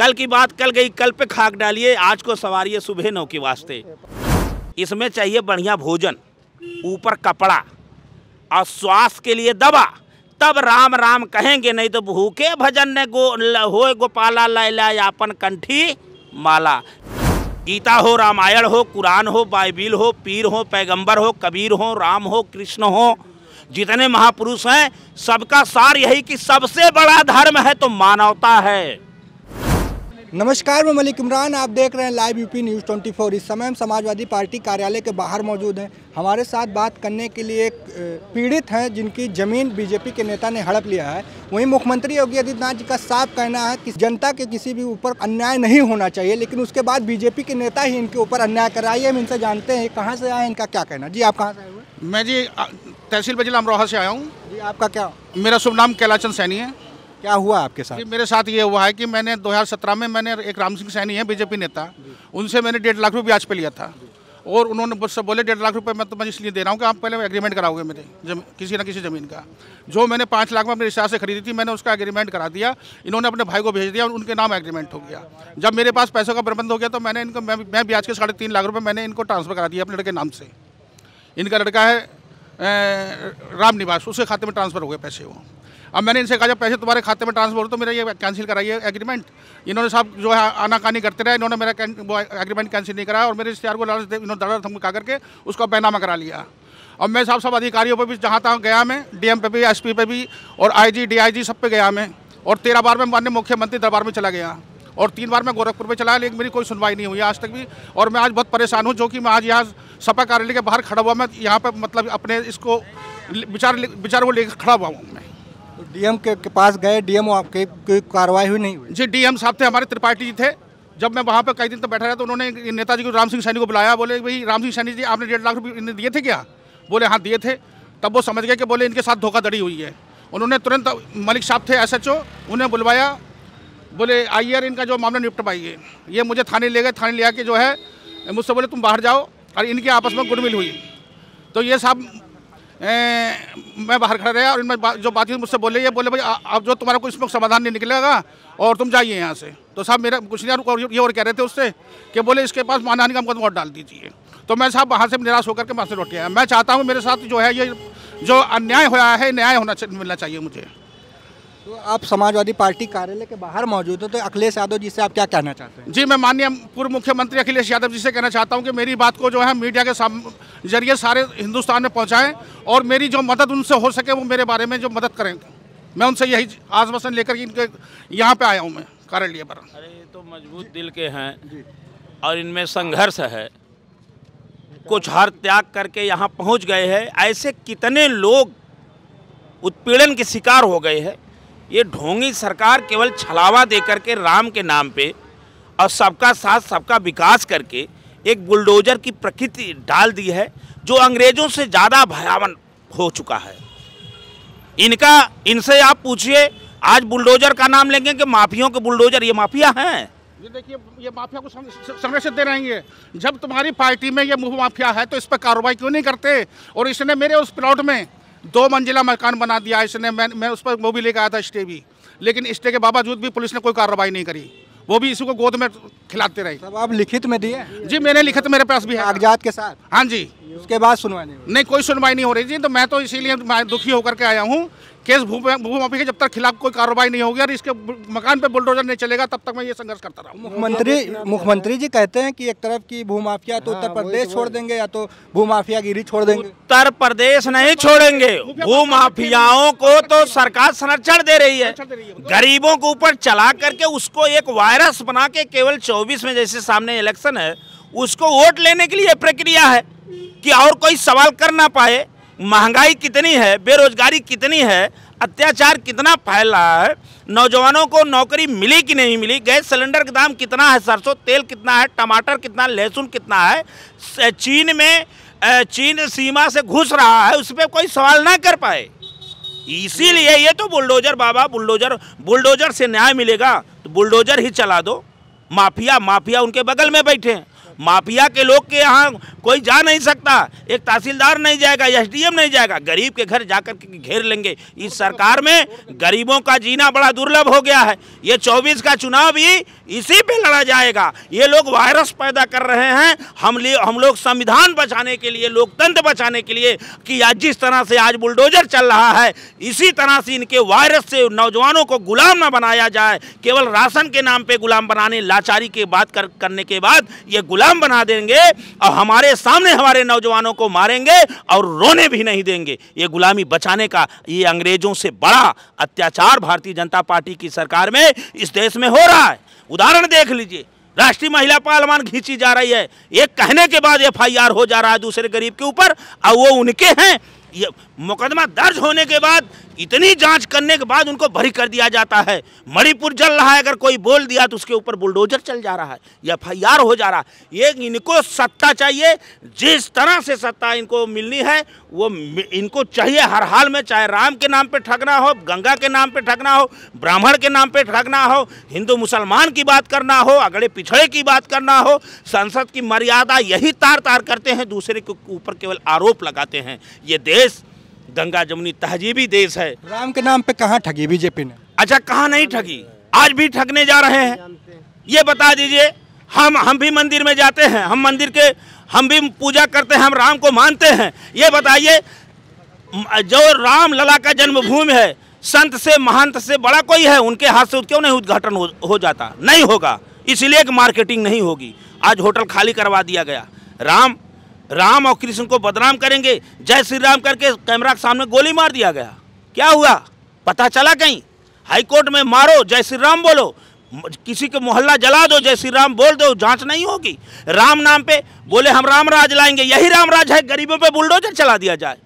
कल की बात कल गई, कल पे खाक डालिए, आज को सवारिए सुबह नौ के वास्ते। इसमें चाहिए बढ़िया भोजन, ऊपर कपड़ा, और स्वास्थ्य के लिए दवा। तब राम राम कहेंगे, नहीं तो भूखे भजन ने गो हो गोपाला लैला यापन कंठी माला। गीता हो, रामायण हो, कुरान हो, बाइबिल हो, पीर हो, पैगंबर हो, कबीर हो, राम हो, कृष्ण हो, जितने महापुरुष हैं, सबका सार यही कि सबसे बड़ा धर्म है तो मानवता है। नमस्कार मैं मलिक इमरान। आप देख रहे हैं लाइव यूपी न्यूज़ 24 इस समय हम समाजवादी पार्टी कार्यालय के बाहर मौजूद हैं। हमारे साथ बात करने के लिए एक पीड़ित हैं जिनकी ज़मीन बीजेपी के नेता ने हड़प लिया है। वहीं मुख्यमंत्री योगी आदित्यनाथ जी का साफ़ कहना है कि जनता के किसी भी ऊपर अन्याय नहीं होना चाहिए लेकिन उसके बाद बीजेपी के नेता ही इनके ऊपर अन्याय कराइए हम इनसे जानते हैं कहाँ से आए इनका क्या कहना जी आप कहाँ से आए हुए मैं जी तहसील बजिला अमरोहा से आया हूँ। जी आपका क्या? मेरा शुभ नाम कैलाचंद सैनी है। क्या हुआ आपके साथ? मेरे साथ ये हुआ है कि मैंने 2017 में मैंने एक राम सिंह सैनी है बीजेपी नेता। उनसे मैंने डेढ़ लाख रुपये ब्याज पे लिया था। और उन्होंने मुझसे बोले डेढ़ लाख रुपये मैं तो मैं इसलिए दे रहा हूँ कि आप पहले एग्रीमेंट कराओगे मेरे जम, किसी ना किसी ज़मीन का। जो मैंने पाँच लाख में अपने रिश्तेदार से खरीदी थी मैंने उसका एग्रीमेंट करा दिया। इन्होंने अपने भाई को भेज दिया और उनके नाम एग्रीमेंट हो गया। जब मेरे पास पैसों का प्रबंध हो गया तो मैंने इनको मैं, मैं ब्याज के साढ़े तीन लाख रुपये मैंने इनको ट्रांसफ़र करा दिया अपने लड़के नाम से। इनका लड़का है राम निवास उसके खाते में ट्रांसफ़र हो गए पैसे वो। अब मैंने इनसे कहा, जब पैसे तुम्हारे खाते में ट्रांसफ़र हो तो मेरा ये कैंसिल कराइए एग्रीमेंट इन्होंने साहब जो है आनाकानी करते रहे, इन्होंने मेरा कैं- वो एग्रीमेंट कैंसिल नहीं कराया, और मेरे रिश्तेदार को लालच इन्होंने दड़ा धमका करके उसका बैनामा करा लिया। अब मैं साहब सब अधिकारियों पर भी, जहाँ तहाँ गया मैं, डीएम पे भी, एसपी पे भी, और आईजी, डीआईजी सब पे गया मैं, और तेरह बार मैं माननीय मुख्यमंत्री दरबार में चला गया, और तीन बार मैं गोरखपुर में चला, लेकिन मेरी कोई सुनवाई नहीं हुई आज तक भी, और मैं आज बहुत परेशान हूँ, जो कि मैं आज यहाँ सपा कार्यालय के बाहर खड़ा हुआ, मैं यहाँ पर मतलब अपने इसको विचार विचार को लेकर खड़ा हुआ हूँ मैं। तो डीएम के, के पास गए डीएम आपके कोई कार्रवाई हुई नहीं हुई। जी डीएम साहब थे हमारे त्रिपाठी जी थे। जब मैं वहाँ पर कई दिन तक बैठा रहा तो उन्होंने नेताजी को राम सिंह सैनी को बुलाया बोले भाई राम सिंह सैनी जी आपने डेढ़ लाख रुपये दिए थे क्या? बोले हाँ दिए थे। तब वो समझ गए कि बोले इनके साथ धोखाधड़ी हुई है। उन्होंने तुरंत मलिक साहब थे एसएचओ उन्हें बुलवाया। बोले आइए इनका जो मामला निपट निपटवाइए ये मुझे थाने ले गए थाने ले आके जो है मुझसे बोले तुम बाहर जाओ और इनके आपस में गुडमिल हुई। तो ये साहब मैं बाहर खड़ा रहा और इनमें जो बातचीत मुझसे बोले, ये बोले भाई अब जो तुम्हारा कोई इसमें समाधान नहीं निकलेगा और तुम जाइए यहाँ से। तो साहब, मेरा कुछ नहीं, और ये और कह रहे थे उससे कि बोले, इसके पास मानहानि का मुकदमा डाल दीजिए। तो मैं साहब वहाँ से निराश होकर के वहाँ से लौट आया। मैं चाहता हूँ मेरे साथ जो है, ये जो अन्याय हुआ है, न्याय होना मिलना चाहिए मुझे। तो आप समाजवादी पार्टी कार्यालय के बाहर मौजूद हो तो अखिलेश यादव जी से आप क्या कहना चाहते हैं? जी मैं माननीय पूर्व मुख्यमंत्री अखिलेश यादव जी से कहना चाहता हूँ कि मेरी बात को जो है मीडिया के ज़रिए सारे हिंदुस्तान में पहुंचाएँ और मेरी जो मदद उनसे हो सके वो मेरे बारे में जो मदद करें। मैं उनसे यही आश्वासन लेकर के इनके यहाँ पे आया हूँ मैं कार्यालय पर। अरे ये तो मज़बूत दिल के हैं और इनमें संघर्ष है। कुछ हर त्याग करके यहाँ पहुँच गए हैं। ऐसे कितने लोग उत्पीड़न के शिकार हो गए हैं। ये ढोंगी सरकार केवल छलावा दे करके राम के नाम पे और सबका साथ सबका विकास करके एक बुलडोजर की प्रकृति डाल दी है, जो अंग्रेज़ों से ज़्यादा भयावन हो चुका है। इनका, इनसे आप पूछिए, आज बुलडोजर का नाम लेंगे कि माफियों के बुलडोजर, ये माफिया हैं? ये देखिए, ये माफिया को संरक्षित दे रहेंगे जब तुम्हारी पार्टी में ये मुँह माफिया है तो इस पर कार्रवाई क्यों नहीं करते? और इसने मेरे उस प्लॉट में दो मंजिला मकान बना दिया इसने। मैं मैं उस पर वो भी लेकर आया था स्टे भी। लेकिन स्टे के बावजूद भी पुलिस ने कोई कार्रवाई नहीं करी। वो भी इसी को गोद में खिलाते रहे। सब आप लिखित में दिए? जी मैंने लिखा तो मेरे पास भी है। कागजात के साथ? हाँ जी। उसके बाद सुनवाई नहीं नहीं कोई सुनवाई नहीं हो रही। जी तो मैं तो इसीलिए दुखी होकर के आया हूँ केस भूमाफी के जब तक खिलाफ कोई कार्रवाई नहीं होगी और इसके मकान पे बुलडोजर नहीं चलेगा तब तक मैं ये संघर्ष करता रहूँगा। मुख्यमंत्री मुख्यमंत्री जी कहते हैं कि एक तरफ़ की भूमाफिया तो उत्तर प्रदेश छोड़ देंगे या तो भूमाफिया गिरी छोड़ देंगे। उत्तर प्रदेश नहीं छोड़ेंगे। भू माफियाओं को तो सरकार संरक्षण दे रही है। गरीबों के ऊपर चला करके उसको एक वायरस बना के केवल 24 में जैसे सामने इलेक्शन है उसको वोट लेने के लिए प्रक्रिया है कि और कोई सवाल कर ना पाए। महँगाई कितनी है, बेरोजगारी कितनी है, अत्याचार कितना फैल रहा है, नौजवानों को नौकरी मिली कि नहीं मिली, गैस सिलेंडर का दाम कितना है, सरसों तेल कितना है, टमाटर कितना, लहसुन कितना है चीन में चीन सीमा से घुस रहा है, उस पर कोई सवाल ना कर पाए। इसीलिए ये तो बुलडोजर बाबा, बुलडोजर बुलडोजर से न्याय मिलेगा तो बुलडोजर ही चला दो। माफिया माफिया उनके बगल में बैठे हैं। माफिया के लोग के यहाँ कोई जा नहीं सकता। एक तहसीलदार नहीं जाएगा एसडीएम नहीं जाएगा। गरीब के घर जाकर के घेर लेंगे। इस सरकार में गरीबों का जीना बड़ा दुर्लभ हो गया है। ये 24 का चुनाव भी इसी पे लड़ा जाएगा। ये लोग वायरस पैदा कर रहे हैं। हम लिए हम लोग संविधान बचाने के लिए लोकतंत्र बचाने के लिए कि आज जिस तरह से आज बुलडोजर चल रहा है इसी तरह से इनके वायरस से नौजवानों को गुलाम न बनाया जाए। केवल राशन के नाम पे गुलाम बनाने लाचारी के बात कर, करने के बाद ये गुलाम बना देंगे और हमारे सामने हमारे नौजवानों को मारेंगे और रोने भी नहीं देंगे। ये गुलामी बचाने का, ये अंग्रेज़ों से बड़ा अत्याचार भारतीय जनता पार्टी की सरकार में इस देश में हो रहा है। उदाहरण देख लीजिए, राष्ट्रीय महिला पार्लियामान खींची जा रही है। एक कहने के बाद एफआईआर हो जा रहा है दूसरे गरीब के ऊपर, और वो उनके हैं। मुकदमा दर्ज होने के बाद इतनी जाँच करने के बाद उनको भरी कर दिया जाता है। मणिपुर जल रहा है, अगर कोई बोल दिया तो उसके ऊपर बुलडोजर चल जा रहा है, या एफ़ हो जा रहा है। ये इनको सत्ता चाहिए, जिस तरह से सत्ता इनको मिलनी है, वो इनको चाहिए हर हाल में, चाहे राम के नाम पे ठगना हो, गंगा के नाम पे ठगना हो, ब्राह्मण के नाम पे ठगना हो, हिंदू मुसलमान की बात करना हो अगड़े पिछड़े की बात करना हो, संसद की मर्यादा यही तार तार करते हैं, दूसरे के ऊपर केवल आरोप लगाते हैं। ये देश गंगा जमुनी तहजीबी देश है। राम के नाम पे कहाँ ठगी बीजेपी ने? अच्छा कहाँ नहीं ठगी? आज भी ठगने जा रहे हैं। ये बता दीजिए हम हम भी मंदिर में जाते हैं हम मंदिर के हम भी पूजा करते हैं हम राम को मानते हैं। ये बताइए जो राम लला का जन्मभूमि है संत से महंत से बड़ा कोई है उनके हाथ से क्यों नहीं उद्घाटन हो, हो जाता? नहीं होगा। इसलिए मार्केटिंग नहीं होगी। आज होटल खाली करवा दिया गया। राम राम और कृष्ण को बदनाम करेंगे। जय श्री राम करके कैमरा के सामने गोली मार दिया गया। क्या हुआ? पता चला कहीं? हाई कोर्ट में मारो जय श्री राम बोलो। किसी के मोहल्ला जला दो जय श्री राम बोल दो जाँच नहीं होगी। राम नाम पे बोले हम राम राज लाएँगे। यही राम राज है गरीबों पे बुलडोजर चला दिया जाए।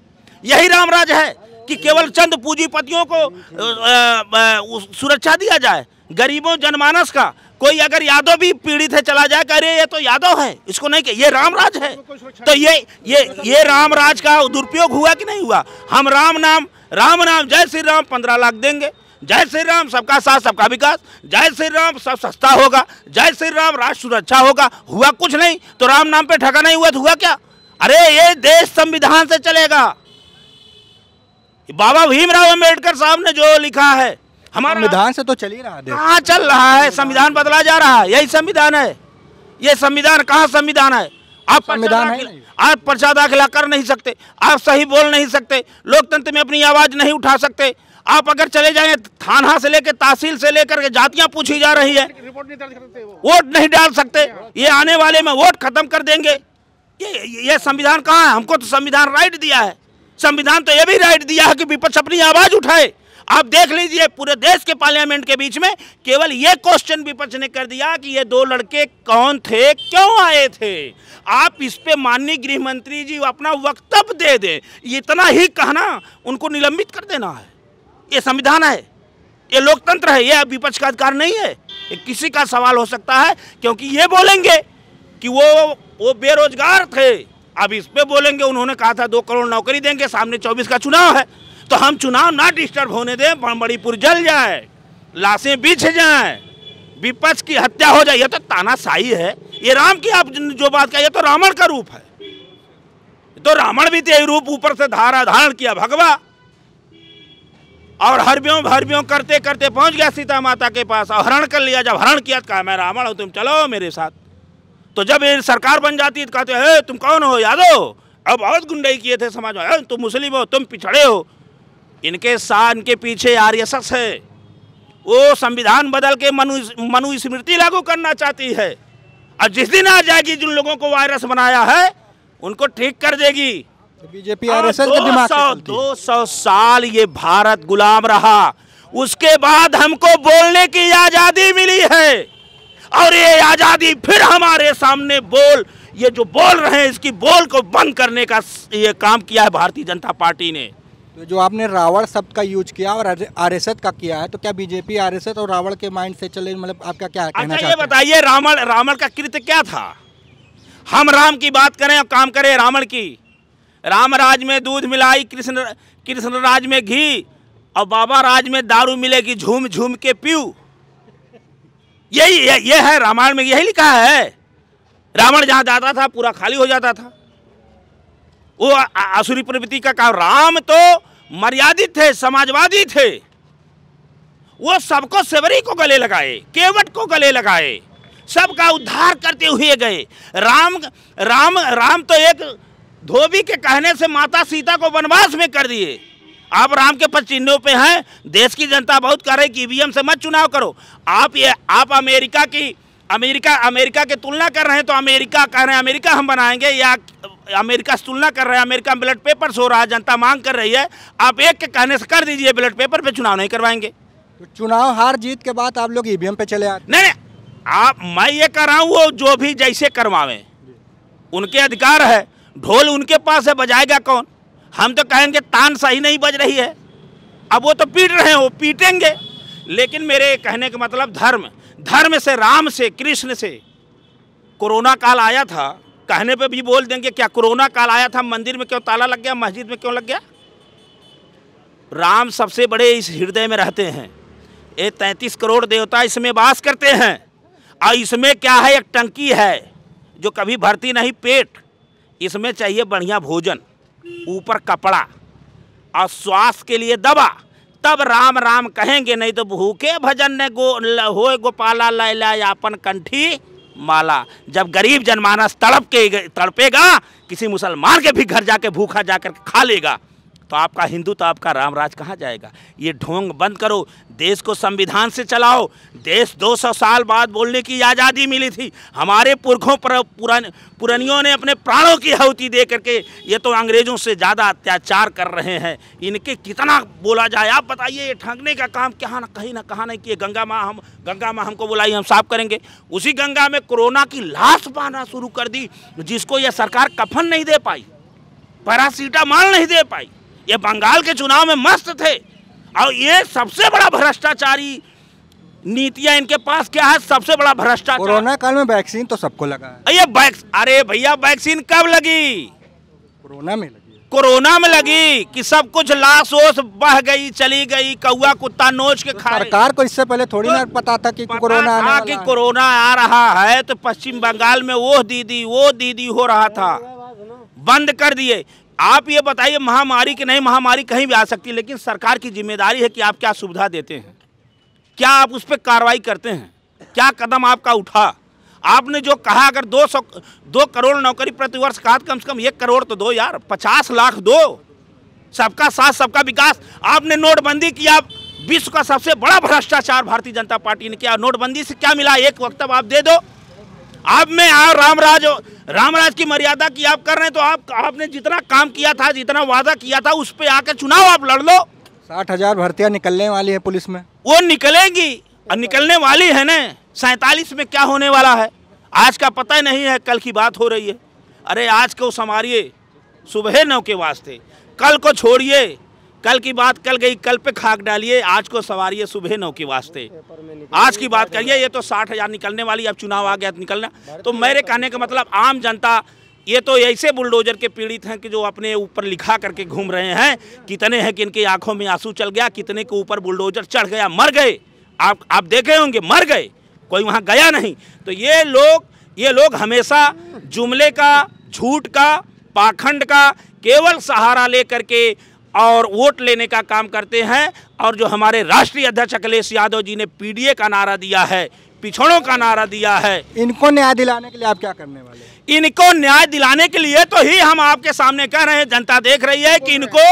यही राम राज है कि केवल चंद पूंजीपतियों को अ, अ, उस- सुरक्षा दिया जाए। गरीबों जनमानस का कोई अगर यादव भी पीड़ित है चला जाए कि अरे ये तो यादव है इसको नहीं कि ये राम राज है तो ये ये ये राम राज का दुरुपयोग हुआ कि नहीं हुआ? हम राम नाम राम नाम जय श्री राम पंद्रह लाख देंगे। जय श्री राम सबका साथ सबका विकास। जय श्री राम सब सस्ता होगा। जय श्री राम राष्ट्र सुरक्षा होगा। हुआ कुछ नहीं तो राम नाम पे ठगा नहीं हुआ तो हुआ क्या? अरे ये देश संविधान से चलेगा। बाबा भीमराव अंबेडकर साहब ने जो लिखा है हमारा संविधान से तो चल ही रहा देश कहाँ चल रहा है? संविधान बदला जा रहा है। यही संविधान है। ये संविधान कहाँ संविधान है? आप पर्चा संविधान है आप पर्चा दाखिला कर नहीं सकते। आप सही बोल नहीं सकते। लोकतंत्र में अपनी आवाज़ नहीं उठा सकते। आप अगर चले जाएँगे थाना से लेकर तहसील से लेकर के जातियाँ पूछी जा रही है। रिपोर्ट नहीं दर्ज वोट नहीं डाल सकते। ये आने वाले में वोट खत्म कर देंगे। ये- ये संविधान कहाँ है? हमको तो संविधान राइट दिया है। संविधान तो ये भी राइट दिया है कि विपक्ष अपनी आवाज़ उठाए। आप देख लीजिए पूरे देश के पार्लियामेंट के बीच में केवल ये क्वेश्चन विपक्ष ने कर दिया कि ये दो लड़के कौन थे, क्यों आए थे? आप इस पे माननीय गृह मंत्री जी अपना वक्तव्य दे दें। इतना ही कहना उनको निलंबित कर देना है। ये संविधान है। ये लोकतंत्र है। ये विपक्ष का अधिकार नहीं है। ये किसी का सवाल हो सकता है, क्योंकि ये बोलेंगे कि वो वो बेरोजगार थे। अब इस पे बोलेंगे, उन्होंने कहा था दो करोड़ नौकरी देंगे, सामने चौबीस का चुनाव है। तो हम चुनाव ना डिस्टर्ब होने दें मणिपुर जल जाए, लाशें बिछ जाएँ, विपक्ष की हत्या हो जाए, ये तो तानाशाही है। ये राम की आप जो बात कही तो रावण का रूप है। तो रावण भी ते रूप ऊपर से धारा धारण किया, भगवा। और हरब्यों हरब्यों करते करते पहुँच गया सीता माता के पास, और हरण कर लिया। जब हरण किया तो कहा, मैं रावण हूँ, तुम चलो मेरे साथ। तो जब ये सरकार बन जाती है तो कहते हैं तुम कौन हो, यादव? अब बहुत गुंडई किए थे समाज में। तुम मुस्लिम हो, तुम पिछड़े हो। इनके साथ इनके पीछे आरएसएस है। वो संविधान बदल के मनु मनुस्मृति लागू करना चाहती है। और जिस दिन आ जाएगी जिन लोगों को वायरस बनाया है उनको ठीक कर देगी। बीजेपी आरएसएस के दिमाग से। दो सौ साल ये भारत गुलाम रहा। उसके बाद हमको बोलने की आज़ादी मिली है। और ये आज़ादी फिर हमारे सामने बोल ये जो बोल रहे हैं इसकी बोल को बंद करने का ये काम किया है भारतीय जनता पार्टी ने। तो जो आपने रावण शब्द का यूज़ किया और आरएसएस का किया है तो क्या बीजेपी आरएसएस और रावण के माइंड से चले मतलब आपका क्या कहना अच्छा ये बताइए रावण रावण का कृत्य क्या था? हम राम की बात करें और काम करें रावण की। राम राज में दूध मिलाई कृष्ण कृष्ण राज में घी और बाबा राज में दारू मिलेगी झूम झूम के पीऊ। यही ये, ये है रामायण में यही लिखा है। रावण जहाँ जाता था पूरा खाली हो जाता था। वो आसुरी प्रवृत्ति का काम राम तो मर्यादित थे, समाजवादी थे। वो सबको सेवरी को गले लगाए, केवट को गले लगाए, सबका उद्धार करते हुए गए। राम राम राम तो एक धोबी के कहने से माता सीता को वनवास में कर दिए। आप राम के पद चिन्हों पे हैं, देश की जनता बहुत कह रही कि ईवीएम से मत चुनाव करो। आप ये, आप अमेरिका की, अमेरिका अमेरिका की तुलना कर रहे हैं तो अमेरिका कह रहे हैं, अमेरिका हम बनाएँगे, या अमेरिका से तुलना कर रहे हैं अमेरिका में बैलेट पेपर से हो रहा है जनता मांग कर रही है आप एक के कहने से कर दीजिए बैलेट पेपर पे चुनाव नहीं करवाएँगे। तो चुनाव हार जीत के बाद आप लोग ईवीएम पे चले आते नहीं नहीं आप मैं ये कर रहा हूँ वो जो भी जैसे करवावें उनके अधिकार है ढोल उनके पास है बजाएगा कौन? हम तो कहेंगे तान सही नहीं बज रही है। अब वो तो पीट रहे हैं वो पीटेंगे। लेकिन मेरे कहने का मतलब धर्म धर्म से राम से कृष्ण से कोरोना काल आया था कहने पे भी बोल देंगे, क्या कोरोना काल आया था? मंदिर में क्यों ताला लग गया? मस्जिद में क्यों लग गया? राम सबसे बड़े इस हृदय में रहते हैं। ये तैंतीस करोड़ देवता इसमें वास करते हैं। और इसमें क्या है? एक टंकी है, जो कभी भरती नहीं, पेट। इसमें चाहिए बढ़िया भोजन, ऊपर कपड़ा और श्वास के लिए दवा। तब राम राम कहेंगे, नहीं तो भूखे भजन ने गो होए गोपाला लैला यापन कंठी माला। जब गरीब जनमानस तड़प के तड़पेगा, किसी मुसलमान के भी घर जाके भूखा जाकर खा लेगा तो आपका हिंदू तो आपका राम राज कहाँ जाएगा? ये ढोंग बंद करो देश को संविधान से चलाओ। देश 200 साल बाद बोलने की आज़ादी मिली थी। हमारे पुरखों पर, पुरान, पुरानियों ने अपने प्राणों की आहुति दे करके ये तो अंग्रेज़ों से ज़्यादा अत्याचार कर रहे हैं। इनके कितना बोला जाए, आप बताइए ये ठगने का काम कहाँ ना, कहीं ना, कहाँ नहीं किए। गंगा माँ हम, गंगा माँ हमको बुलाई, हम साफ़ करेंगे। उसी गंगा में कोरोना की लाश पाना शुरू कर दी, जिसको यह सरकार कफन नहीं दे पाई, पैरासीटामॉल नहीं दे पाई। ये बंगाल के चुनाव में मस्त थे। और ये सबसे बड़ा भ्रष्टाचारी नीतियाँ इनके पास क्या है? सबसे बड़ा भ्रष्टाचार। कोरोना काल में वैक्सीन तो सबको लगा है। ये वैक्स अरे भैया वैक्सीन कब लगी? कोरोना में लगी कोरोना में लगी कि सब कुछ लाश ओस बह गई चली गई कौआ कुत्ता नोच के खा सरकार को इससे पहले थोड़ी ना पता था कि पता कोरोना था कि कोरोना आ रहा है तो पश्चिम बंगाल में वो दीदी वो दीदी हो रहा था। बंद कर दिए। आप ये बताइए, महामारी की नहीं, महामारी कहीं भी आ सकती है, लेकिन सरकार की ज़िम्मेदारी है कि आप क्या सुविधा देते हैं? क्या आप उस पर कार्रवाई करते हैं? क्या कदम आपका उठा? आपने जो कहा, अगर दो सौ, दो करोड़ नौकरी प्रतिवर्ष कहा कम से कम एक करोड़ तो दो यार, पचास लाख दो। सबका साथ, सबका विकास। आपने नोटबंदी किया विश्व का सबसे बड़ा भ्रष्टाचार भारतीय जनता पार्टी ने किया। नोटबंदी से क्या मिला? एक वक्तव्य आप दे दो। आप में आ रामराज रामराज की मर्यादा की आप कर रहे हैं तो आप आपने जितना काम किया था जितना वादा किया था उस पर आकर चुनाव आप लड़ लो। साठ हज़ार भर्तियाँ निकलने वाली है पुलिस में। वो निकलेगी और निकलने वाली है ना सैतालीस में क्या होने वाला है? आज का पता ही नहीं है कल की बात हो रही है। अरे आज को संवारिए सुबह नौ के वास्ते कल को छोड़िए कल की बात कल गई, कल पे खाक डालिए, आज को सवारिए सुबह नौ के वास्ते। आज की बात करिए, ये तो साठ हज़ार निकलने वाली, अब चुनाव आ गया तो निकलना। तो मेरे कहने का मतलब आम जनता, ये तो ऐसे बुलडोजर के पीड़ित हैं कि जो अपने ऊपर लिखा करके घूम रहे हैं, कितने हैं कि इनकी आँखों में आँसू चल गया, कितने के ऊपर बुलडोजर चढ़ गया, मर गए। आप आप देखे होंगे, मर गए, कोई वहाँ गया नहीं। तो ये लोग ये लोग हमेशा जुमले का, झूठ का, पाखंड का, केवल सहारा लेकर के और वोट लेने का काम करते हैं। और जो हमारे राष्ट्रीय अध्यक्ष अखिलेश यादव जी ने पीडीए का नारा दिया है पिछड़ों का नारा दिया है। इनको न्याय दिलाने के लिए आप क्या करने वाले इनको न्याय दिलाने के लिए तो ही हम आपके सामने कह रहे हैं जनता देख रही है कि इनको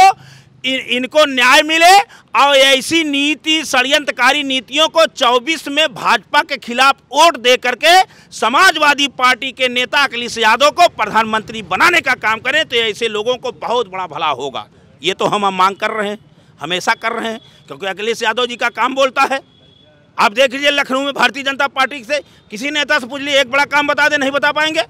इन, इनको न्याय मिले और ऐसी नीति षडयंत्रकारी नीतियों को 24 में भाजपा के खिलाफ वोट दे करके समाजवादी पार्टी के नेता अखिलेश यादव को प्रधानमंत्री बनाने का काम करें तो ऐसे लोगों को बहुत बड़ा भला होगा। ये तो हम मांग कर रहे हैं, हमेशा कर रहे हैं, क्योंकि अखिलेश यादव जी का काम बोलता है। आप देख लीजिए लखनऊ में भारतीय जनता पार्टी से किसी नेता से पूछ लीजिए एक बड़ा काम बता दे, नहीं बता पाएँगे।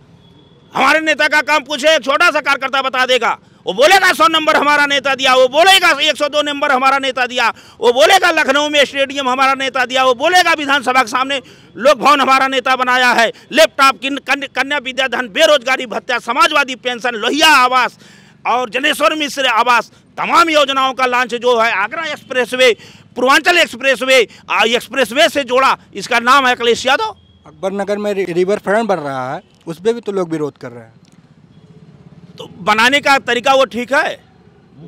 हमारे नेता का काम पूछे, एक छोटा सा कार्यकर्ता बता देगा। वो बोलेगा सौ नंबर हमारा नेता दिया, वो बोलेगा एक सौ दो नंबर हमारा नेता दिया, वो बोलेगा लखनऊ में स्टेडियम हमारा नेता दिया, वो बोलेगा विधानसभा के सामने लोक भवन हमारा नेता बनाया है। लैपटॉप, किन- कन- कन्या विद्याधन, बेरोजगारी भत्ता समाजवादी पेंशन, लोहिया आवास और जनेश्वर मिश्र आवास तमाम योजनाओं का लॉन्च जो है Agra expressway Purvanchal expressway expressway से जोड़ा। इसका नाम है अखिलेश यादव। अकबर नगर में रिवर फ्रंट बन रहा है उस पर भी तो लोग विरोध कर रहे हैं। तो बनाने का तरीका वो ठीक है।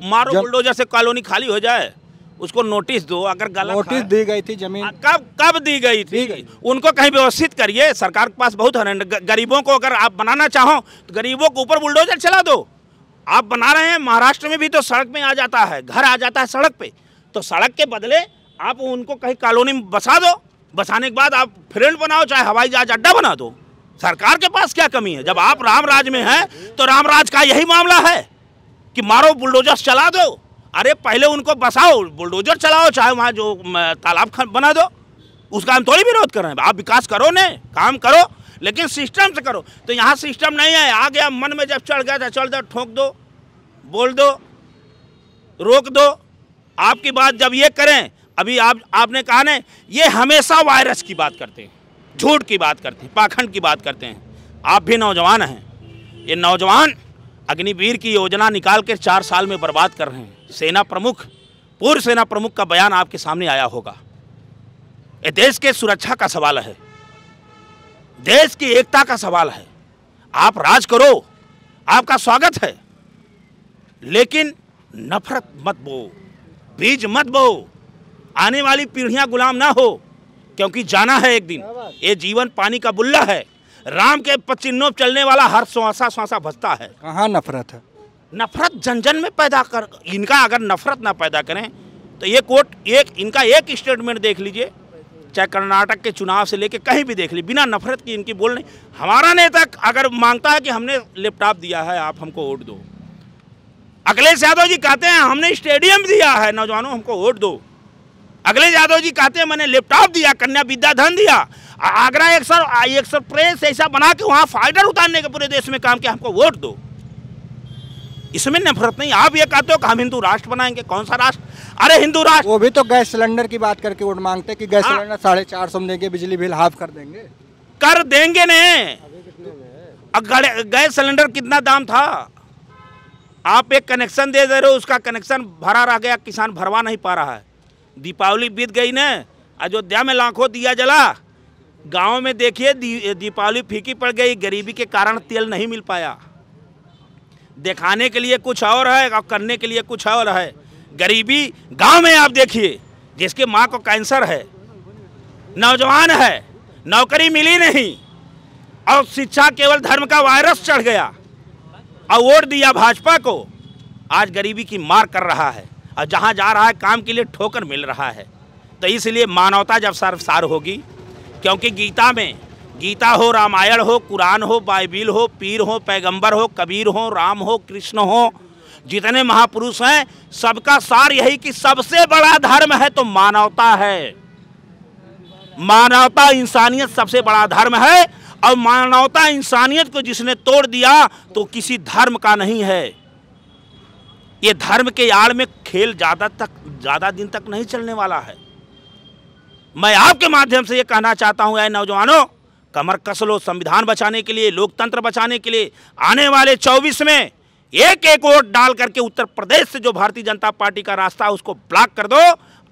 मारो बुलडोजर से कॉलोनी खाली हो जाए उसको नोटिस दो अगर गलत नोटिस दी गई थी ज़मीन। कब कब दी गई दी थी गई। उनको कहीं व्यवस्थित करिए सरकार के पास बहुत है। गरीबों को अगर आप बनाना चाहो तो गरीबों के ऊपर बुलडोजर चला दो। आप बना रहे हैं, महाराष्ट्र में भी तो सड़क में आ जाता है, घर आ जाता है सड़क पे। तो सड़क के बदले आप उनको कहीं कॉलोनी में बसा दो, बसाने के बाद आप फ्रेंड बनाओ, चाहे हवाई जहाज़ अड्डा बना दो। सरकार के पास क्या कमी है? जब आप राम राज में हैं तो राम राज का यही मामला है कि मारो बुलडोजर चला दो। अरे, पहले उनको बसाओ, बुलडोजर चलाओ, चाहे वहाँ जो तालाब बना दो। उसका हम थोड़ी विरोध कर रहे हैं। आप विकास करो ने, काम करो लेकिन सिस्टम से करो। तो यहाँ सिस्टम नहीं है। आ गया मन में जब चढ़ गया था चल दो, ठोक दो, बोल दो, रोक दो। आपकी बात जब ये करें, अभी आप, आपने कहा ना, ये हमेशा वायरस की बात करते हैं, झूठ की बात करते हैं, पाखंड की बात करते हैं। आप भी नौजवान हैं। ये नौजवान अग्निवीर की योजना निकाल के चार साल में बर्बाद कर रहे हैं। सेना प्रमुख, पूर्व सेना प्रमुख का बयान आपके सामने आया होगा। ये देश के सुरक्षा का सवाल है। देश की एकता का सवाल है। आप राज करो आपका स्वागत है। लेकिन नफरत मत बो बीज मत बो आने वाली पीढ़ियाँ गुलाम ना हो क्योंकि जाना है एक दिन। ये जीवन पानी का बुल्ला है। राम के पचिन्नों चलने वाला हर श्वासा श्वासा भसता है। कहाँ नफरत है? नफरत जन जन में पैदा कर इनका अगर नफरत ना पैदा करें तो ये कोर्ट एक इनका एक स्टेटमेंट देख लीजिए। चाहे कर्नाटक के चुनाव से लेके कहीं भी देख ली, बिना नफरत की इनकी बोल नहीं। हमारा नेता अगर माँगता है कि हमने लैपटॉप दिया है, आप हमको वोट दो। अखिलेश यादव जी कहते हैं, हमने स्टेडियम दिया है, नौजवानों, हमको वोट दो। अखिलेश यादव जी कहते हैं, मैंने लैपटॉप दिया, कन्या विद्याधन दिया। आगरा एक सौ एक सौ प्रेस ऐसा बना के वहाँ फाइटर उतारने के पूरे देश में काम किया, हमको वोट दो। इसमें नफरत नहीं, आप ये कहते हो कि हम हिंदू राष्ट्र बनाएँगे, कौन सा राष्ट्र? अरे हिंदू राष्ट्र वो भी तो गैस सिलेंडर की बात करके वोट मांगते कि गैस हाँ। सिलेंडर साढ़े चार सौ में देंगे बिजली बिल हाफ़ कर देंगे। कर देंगे ने। गैस सिलेंडर कितना दाम था? आप एक कनेक्शन दे दे रहे हो उसका कनेक्शन भरा रह गया किसान भरवा नहीं पा रहा है। दीपावली बीत गई ने अयोध्या में लाखों दिया जला। गाँव में देखिए दीपावली फीकी पड़ गई गरीबी के कारण तेल नहीं मिल पाया। दिखाने के लिए कुछ और है और करने के लिए कुछ और है। गरीबी गाँव में आप देखिए, जिसके माँ को कैंसर है, नौजवान है, नौकरी मिली नहीं, और शिक्षा केवल धर्म का वायरस चढ़ गया, और वोट दिया भाजपा को, आज गरीबी की मार कर रहा है, और जहाँ जा रहा है, काम के लिए ठोकर मिल रहा है। तो इसलिए मानवता जब सर्वसार होगी, क्योंकि गीता में, गीता हो, रामायण हो, कुरान हो, बाइबिल हो, पीर हो, पैगंबर हो, कबीर हो, राम हो, कृष्ण हो जितने महापुरुष हैं, सबका सार यही कि सबसे बड़ा धर्म है तो मानवता है। मानवता इंसानियत सबसे बड़ा धर्म है, और मानवता इंसानियत को जिसने तोड़ दिया तो किसी धर्म का नहीं है। ये धर्म के आड़ में खेल ज़्यादा तक, ज़्यादा दिन तक नहीं चलने वाला है। मैं आपके माध्यम से ये कहना चाहता हूँ नौजवानों, कमर कस लो संविधान बचाने के लिए, लोकतंत्र बचाने के लिए, आने वाले 24 में एक एक वोट डाल करके उत्तर प्रदेश से जो भारतीय जनता पार्टी का रास्ता है उसको ब्लॉक कर दो।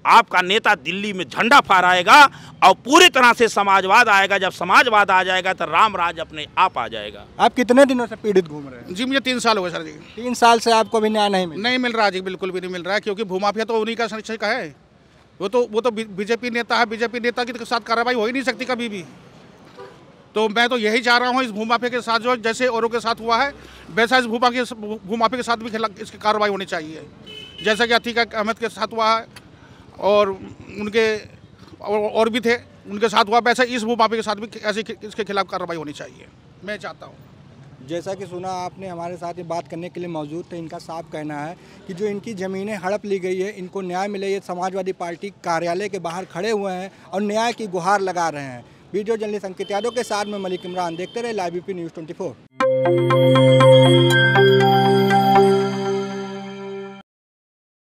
आपका नेता दिल्ली में झंडा फहराएगा और पूरी तरह से समाजवाद आएगा। जब समाजवाद आ जाएगा तो राम राज अपने आप आ जाएगा। आप कितने दिनों से पीड़ित घूम रहे हैं? जी मुझे तीन साल हो गए सर जी। तीन साल से आपको भी न्याय नहीं मिला नहीं मिल रहा जी बिल्कुल भी नहीं मिल रहा है क्योंकि भूमाफिया तो उन्हीं का संरक्षण का है। वो तो वो तो बीजेपी नेता है बीजेपी नेता के साथ कार्रवाई हो ही नहीं सकती कभी भी। तो मैं तो यही चाह रहा हूँ इस भूमाफिया के साथ जो जैसे औरों के साथ हुआ है वैसा इस भूमा के भूमाफिया के साथ भी खिला इसकी कार्रवाई होनी चाहिए। जैसा कि अतीक अहमद के साथ हुआ है और उनके और, भी थे उनके साथ हुआ वैसा इस भूमाफिया के साथ भी ऐसी इसके खिलाफ कार्रवाई होनी चाहिए। मैं चाहता हूँ। जैसा कि सुना आपने हमारे साथ ये बात करने के लिए मौजूद थे इनका साफ़ कहना है कि जो इनकी ज़मीनें हड़प ली गई है इनको न्याय मिले ये समाजवादी पार्टी कार्यालय के बाहर खड़े हुए हैं और न्याय की गुहार लगा रहे हैं। वीडियो जर्नलिस्ट अंकित यादव के साथ में मलिक इमरान। देखते रहे लाइव बीपी न्यूज़ ट्वेंटी